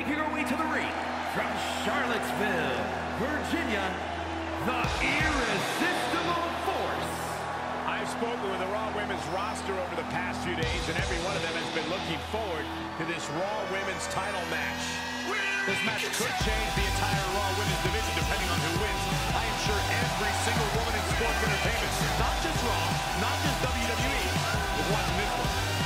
making her way to the ring from Charlottesville, Virginia, the Irresistible Force. I've spoken with the Raw Women's roster over the past few days, and every one of them has been looking forward to this Raw Women's title match. This match could change the entire Raw Women's division depending on who wins. I am sure every single woman in sports entertainment, not just Raw, not just WWE, is watching this one.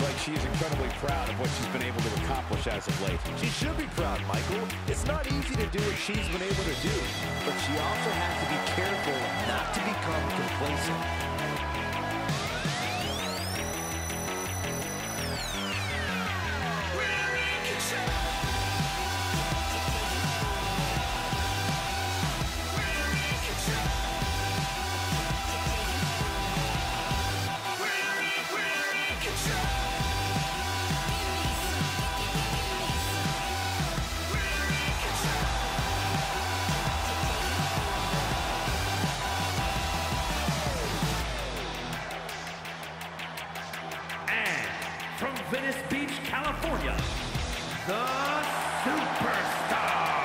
Guys, like she's incredibly proud of what she's been able to accomplish as of late. She should be proud, Michael. It's not easy to do what she's been able to do, but she also has to be careful not to become complacent. California, the Superstar.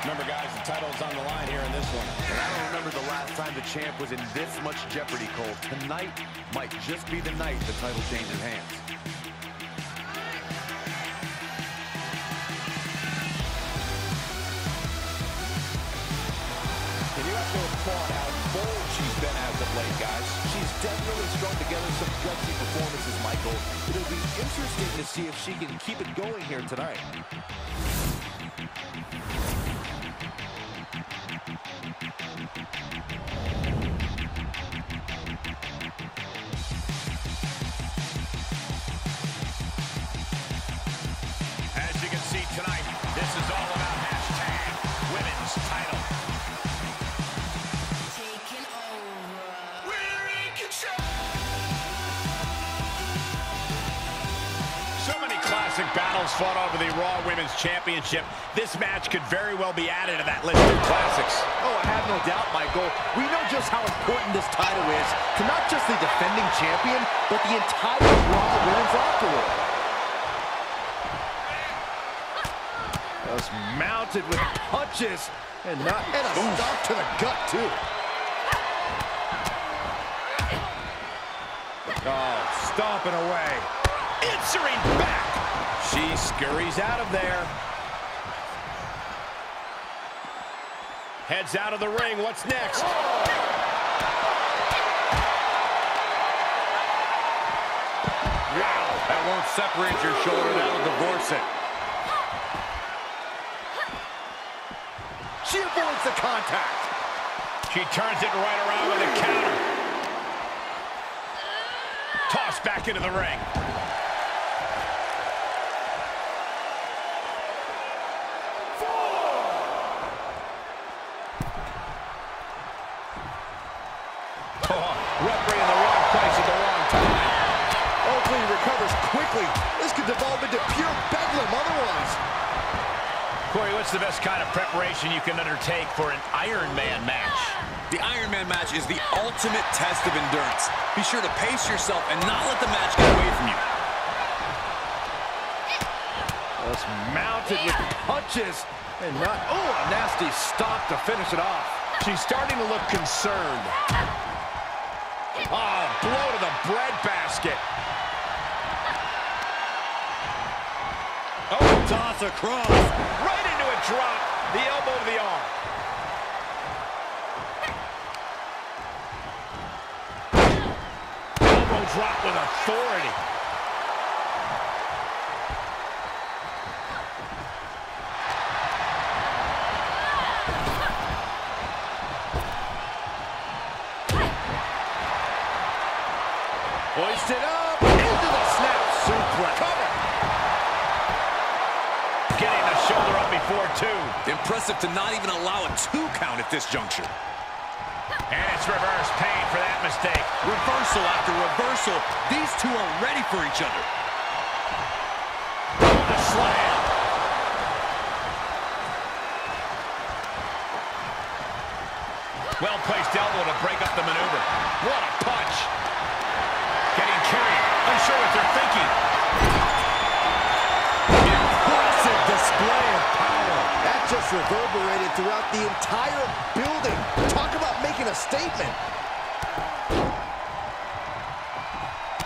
Remember, guys, the title's on the line here in this one. And I don't remember the last time the champ was in this much jeopardy, Cole. Tonight might just be the night the title changes hands. And you have to applaud bold she's been as of late, guys. She's definitely strung together some gutsy performances, Michael. It'll be interesting to see if she can keep it going here tonight. Battles fought over the Raw Women's Championship. This match could very well be added to that list of classics. Oh, I have no doubt, Michael. We know just how important this title is to not just the defending champion, but the entire Raw Women's locker room. Just mounted with punches and not and a stop to the gut too. Oh, stomping away. Answering back. She scurries out of there. Heads out of the ring. What's next? Wow, that won't separate your shoulder, that'll divorce it. She avoids the contact. She turns it right around with a counter. Tossed back into the ring. Oh, referee in the wrong place at the wrong time. Oakley recovers quickly. This could develop into pure bedlam otherwise. Corey, what's the best kind of preparation you can undertake for an Iron Man match? The Iron Man match is the ultimate test of endurance. Be sure to pace yourself and not let the match get away from you. Just mounted with punches and not, oh, a nasty stop to finish it off. She's starting to look concerned. Oh, blow to the breadbasket. Oh, toss across. Right drop. The elbow to the arm. Elbow drop with authority. aggressive to not even allow a two count at this juncture. And it's reverse pain for that mistake. Reversal after reversal. These two are ready for each other. The slam. Well-placed elbow to break up the maneuver. What a punch. Getting carried. Unsure what they're thinking. Just reverberated throughout the entire building. Talk about making a statement.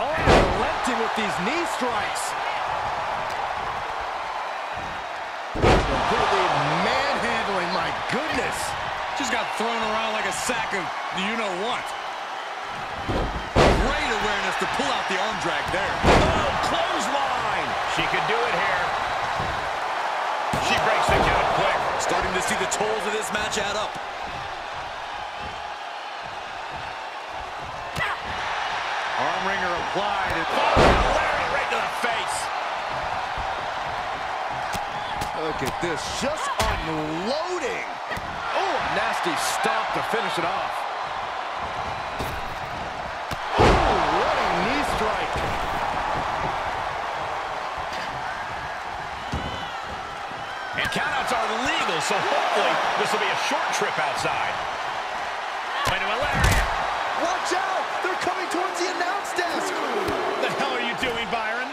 Oh, relenting with these knee strikes. Completely manhandling, my goodness. Just got thrown around like a sack of you-know-what. Great awareness to pull out the arm drag there. Oh, clothesline. She could do it here. See the tolls of this match add up. Arm wringer applied. And oh, Larry right to the face. Look at this, just unloading. Oh, nasty stop to finish it off. Countouts are legal, so hopefully this will be a short trip outside. Into a lariat. Watch out, they're coming towards the announce desk. What the hell are you doing, Byron?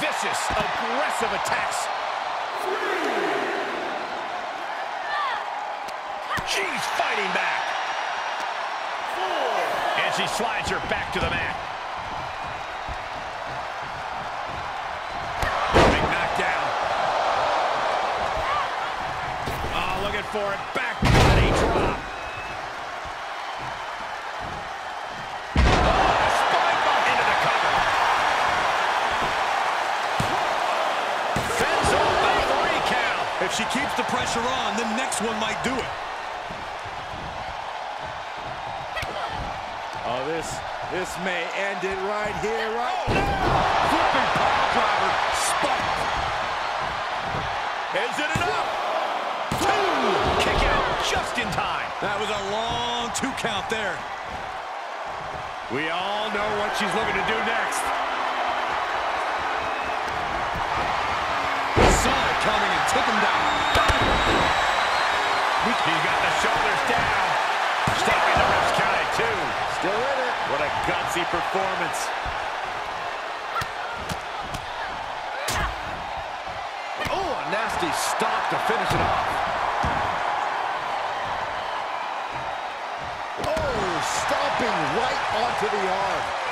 Vicious, aggressive attacks. She's fighting back. And she slides her back to the mat. For it. Back body drop. Oh, spine bump into the cover. Fends off a three count. If she keeps the pressure on, the next one might do it. Oh, this, this may end it right here, oh, right Flipping pile driver, spiked. Is it enough? Two. Kick out just in time. That was a long two count there. We all know what she's looking to do next. Saw it coming and took him down. He's got the shoulders down. Stopping the ref's count at two. Still in it. What a gutsy performance. Oh, a nasty stop to finish it off. Stomping right onto the arm.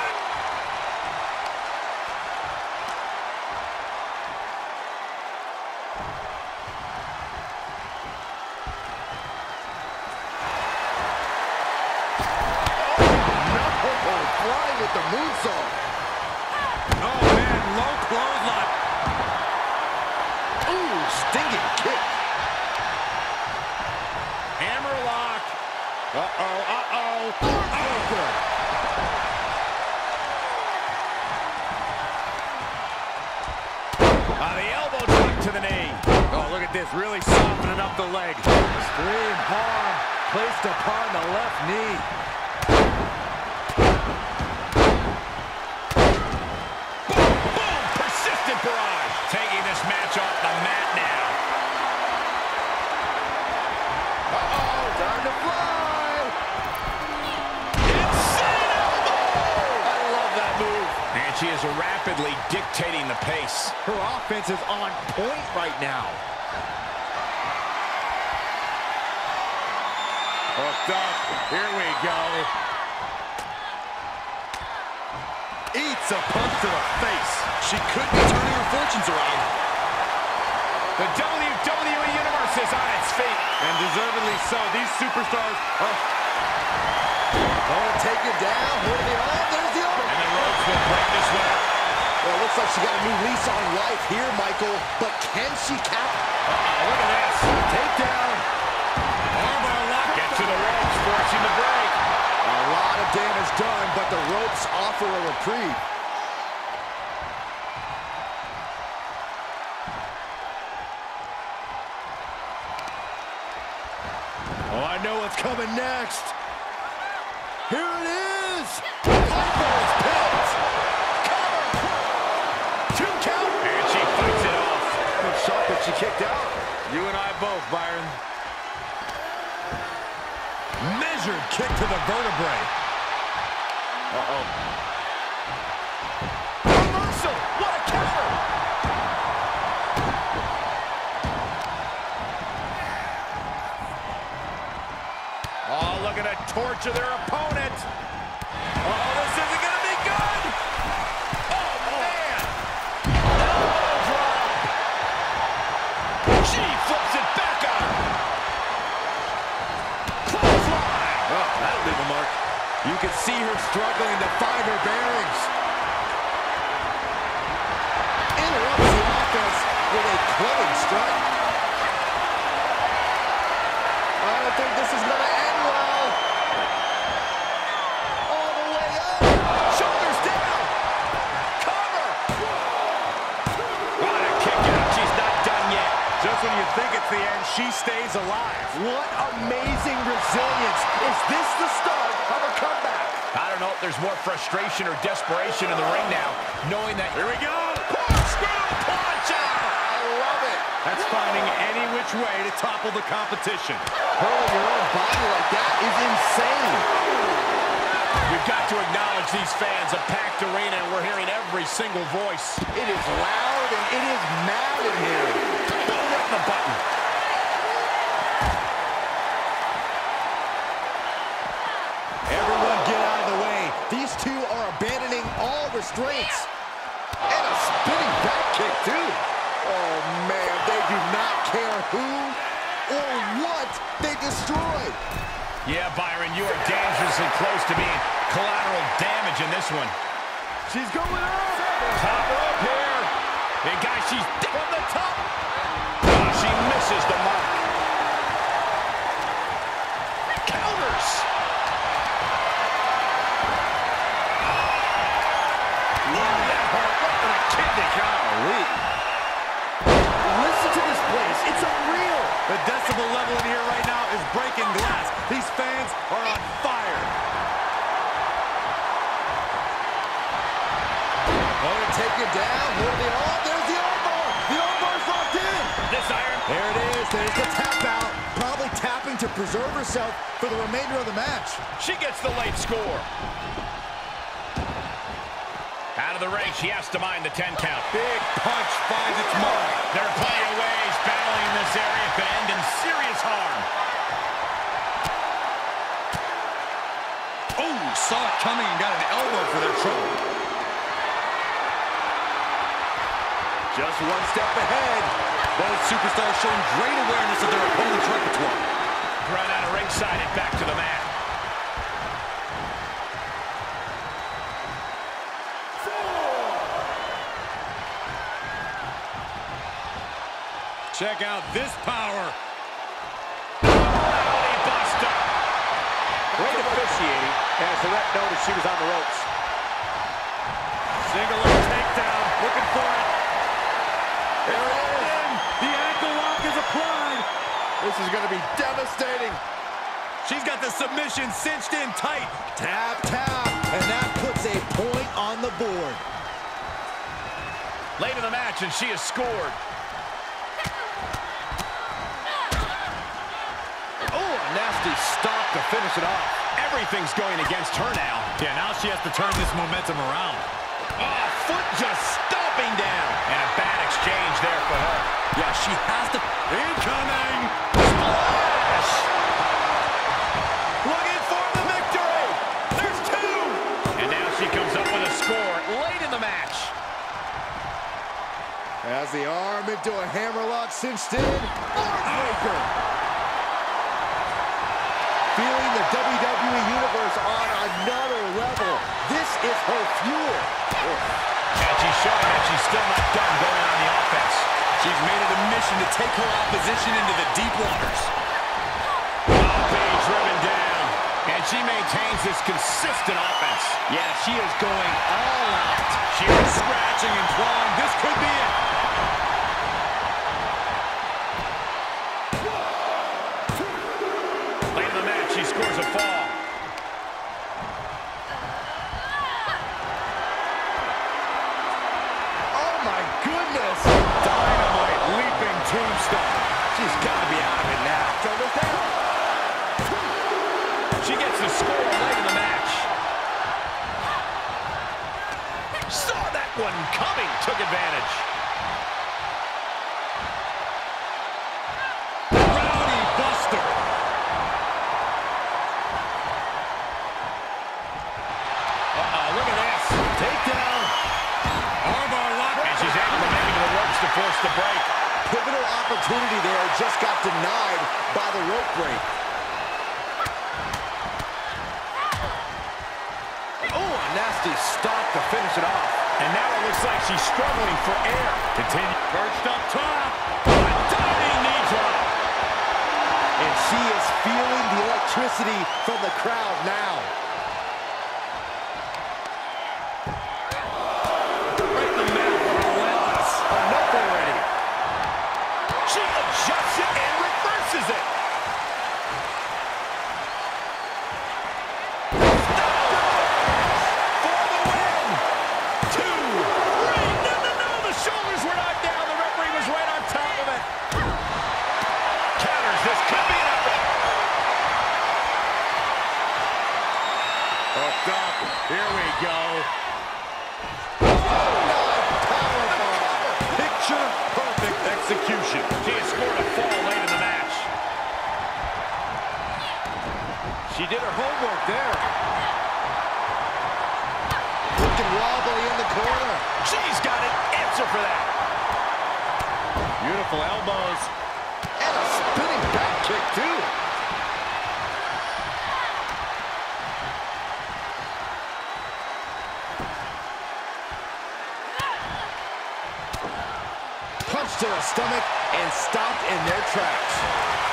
This. Really softening up the leg. Extreme harm placed upon the left knee. Boom! Persistent barrage. Taking this match off the mat now. Uh-oh, time to fly. I love that move. And she is rapidly dictating the pace. Her offense is on point right now. Hooked up. Here we go. Eats a punch to the face. She could be turning her fortunes around. The WWE Universe is on its feet. And deservedly so. These superstars are... Oh, take it down. Holding it on. There's the arm. And the ropes will break this one. Well, it looks like she got a new lease on life here, Michael. But can she cap? Uh-oh, look at this. Takedown. Armbar lock. Get to the ropes, forcing the break. A lot of damage done, but the ropes offer a reprieve. Oh, I know what's coming next. Here it is. Pinned. Cover. Two count. And she fights it off. I'm shocked that she kicked out. You and I both, Byron. Measured kick to the vertebrae. Uh-oh. What a counter! Oh, torture their opponent. Oh, that'll leave a mark. You can see her struggling to find her bearings. Interrupts the offense with a clubbing strike. I don't think this is going to end well. The end, she stays alive. What amazing resilience. Is this the start of a comeback? I don't know if there's more frustration or desperation in the ring now, knowing that... Here we go! Corkscrew punch out! I love it. That's finding any which way to topple the competition. Hurling your own body like that is insane. We've got to acknowledge these fans, a packed arena, and we're hearing every single voice. It is loud and it is mad in here. Right in the button. Everyone get out of the way. These two are abandoning all restraints. And a spinning back kick, too. Oh, man, they do not care who or what they destroy. Yeah, Byron, you are dangerously close to being collateral damage in this one. She's going up. Top rope here. And guys, she's from the top. Oh, she misses the mark. Saw it coming and got an elbow for their trouble. Just one step ahead. Both superstars showing great awareness of their opponent's repertoire. Run out of ringside and back to the mat. Check out this power. As the ref noticed she was on the ropes. Single leg takedown, looking for it. There it is. The ankle lock is applied. This is going to be devastating. She's got the submission cinched in tight. Tap, tap. And that puts a point on the board. Late in the match, and she has scored. Oh, a nasty stop to finish it off. Everything's going against her now. Yeah, now she has to turn this momentum around. Oh, foot just stomping down. And a bad exchange there for her. Yeah, she has to... Incoming! Splash! Looking for the victory. There's two. And now she comes up with a score late in the match. As the arm into a hammerlock cinched in. Armbreaker. Feeling the WWE Universe on another level. This is her fuel. And she's showing that she's still not done going on the offense. She's made it a mission to take her opposition into the deep waters. Being driven down. And she maintains this consistent offense. Yeah, she is going all out. She is scratching and clawing. This could be it. She's got to be out of it now. She gets the score late in the match. Saw that one coming, took advantage. Rowdy Buster. Uh-oh, look at this. Takedown. Armbar lock. And she's able to make it to the ropes to force the break. Opportunity there just got denied by the rope break. Oh, a nasty stop to finish it off. And now it looks like she's struggling for air. Continue. Perched up top. A diving knee drop. And she is feeling the electricity from the crowd now. Hooked up. Here we go. Picture perfect execution. She has scored a fall late in the match. She did her homework there. Looking wobbly in the corner. She's got an answer for that. Beautiful elbows. And a spinning back kick, too. Punch to the stomach and stopped in their tracks.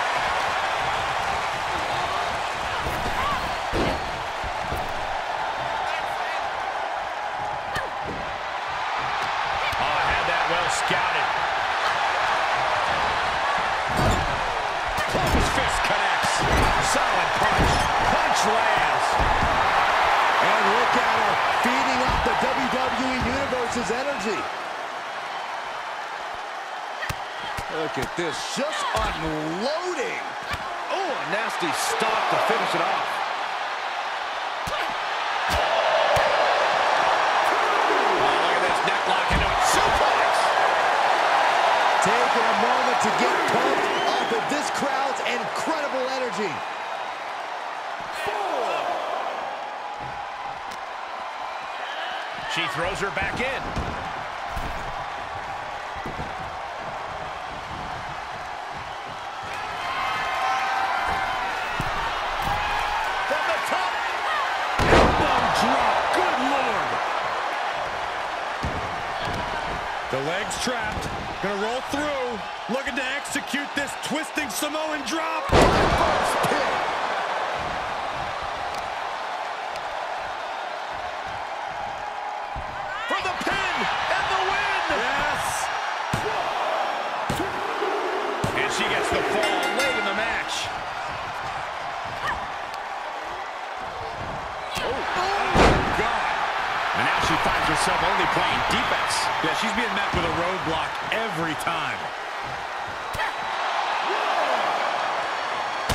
Look at this, just unloading. Oh, a nasty stop to finish it off. Oh, look at this neck lock into it. Suplex. Taking a moment to get pumped off of this crowd's incredible energy. She throws her back in. The trapped. Gonna roll through. Looking to execute this twisting Samoan drop. First pin. Herself only playing defense. Yeah, she's being met with a roadblock every time.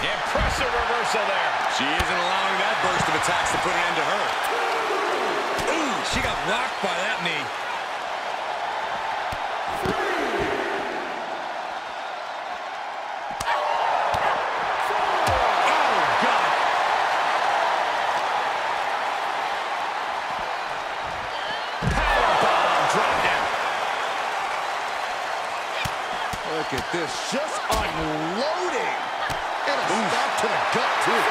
Impressive reversal there. She isn't allowing that burst of attacks to put an end to her. Ooh, she got rocked by that knee. Just unloading. And a stop to the gut, too.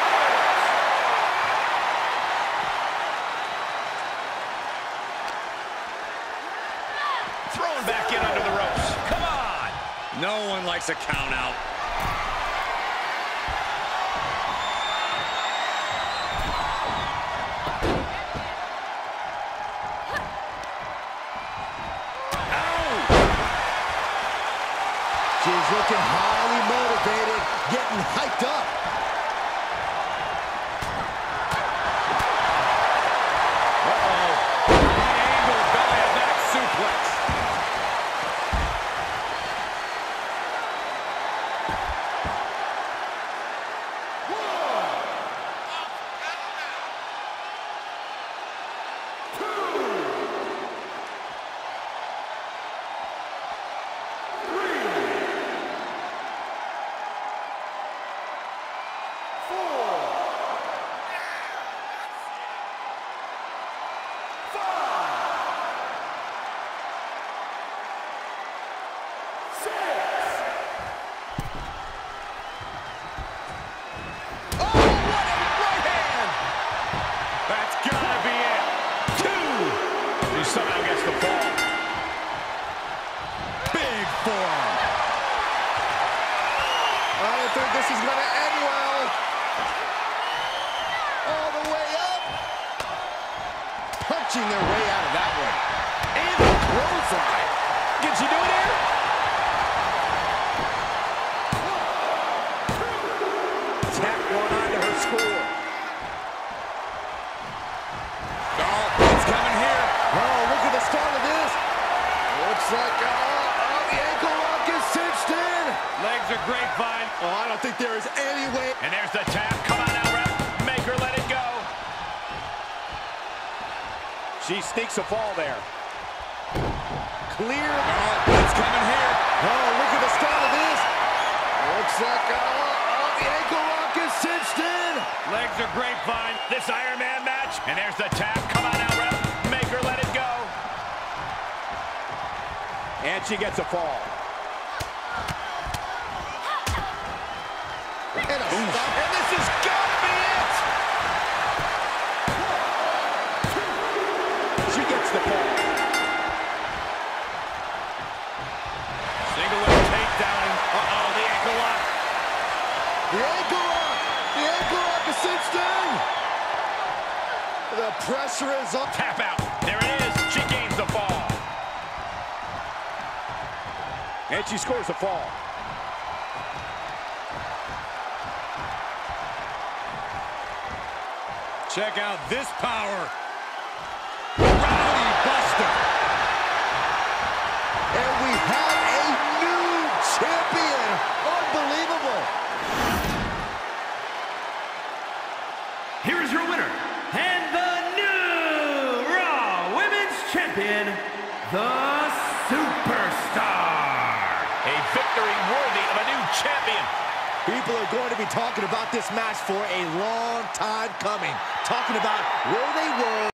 Thrown back in under the ropes. Come on. No one likes a count out. Hyped up. Forearm. I don't think this is going to end well. All the way up. Punching their way out of that one. And the clothesline. Can she do it grapevine. Oh, I don't think there is any way. And there's the tap. Come on out, ref. Make her let it go. She sneaks a fall there. Clear. Oh, it's coming here. Oh, look at the start of this. Looks like uh, uh, the ankle lock is cinched in. Legs are grapevine. This Iron Man match. And there's the tap. Come on out, ref. Make her let it go. And she gets a fall. Pressure is. Tap out. There it is. She gains the fall. And she scores a fall. Check out this power. Rowdy Buster. And we have a new champion. Unbelievable. Worthy of a new champion. People are going to be talking about this match for a long time coming. Talking about where they were